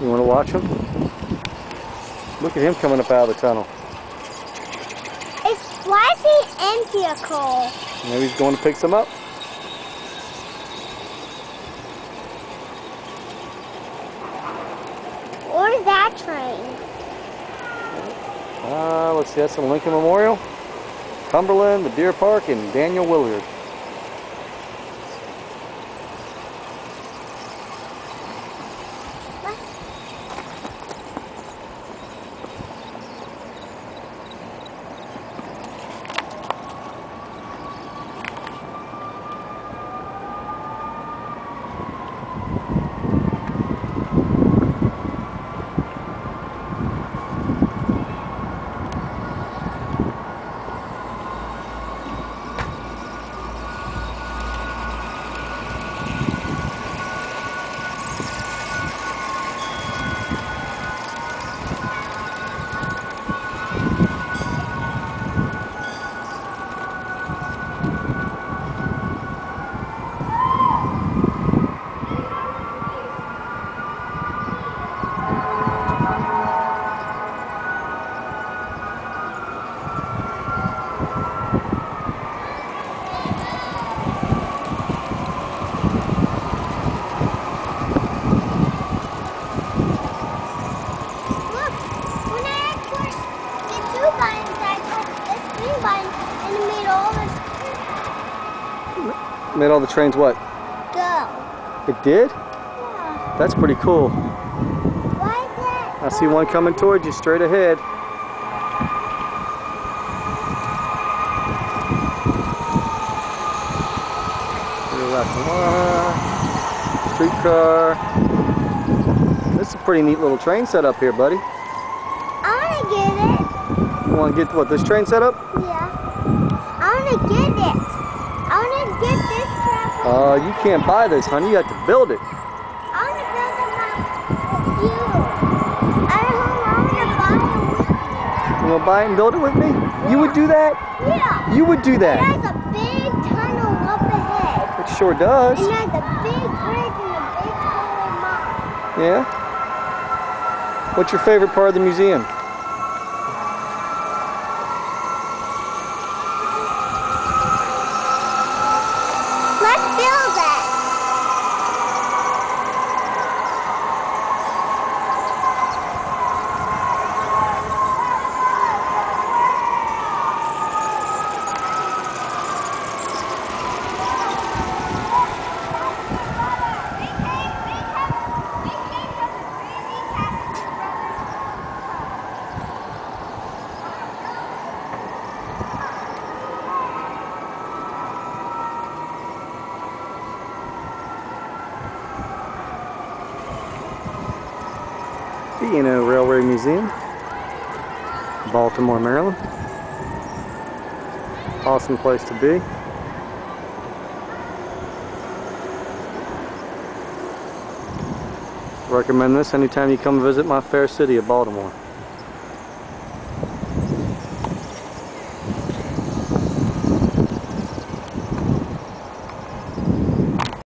You want to watch him? Look at him coming up out of the tunnel. It's, why is he in vehicle? Maybe he's going to pick some up. Where's that train? Uh, let's see, that's the Lincoln Memorial, Cumberland, the Deer Park, and Daniel Willard. Look, when I first get two buttons, I press this green button and it made all the Made all the trains what? go. It did? Yeah. That's pretty cool. Why is that? I see one coming towards you straight ahead. Your left one. Streetcar. This is a pretty neat little train setup here, buddy. I want to get it. You want to get what this train setup? Yeah. I want to get it. Want to get this crap. Uh, you can't buy this, honey. You have to build it. I want to build it with you. I don't want to buy it with you. You want to buy it and build it with me? You would do that? Yeah. You would do that? It has a big tunnel up ahead. It sure does. It has a big bridge and a big coal mine. Yeah? What's your favorite part of the museum? Let's build it. B&O Railway Museum, Baltimore, Maryland. Awesome place to be. Recommend this anytime you come visit my fair city of Baltimore.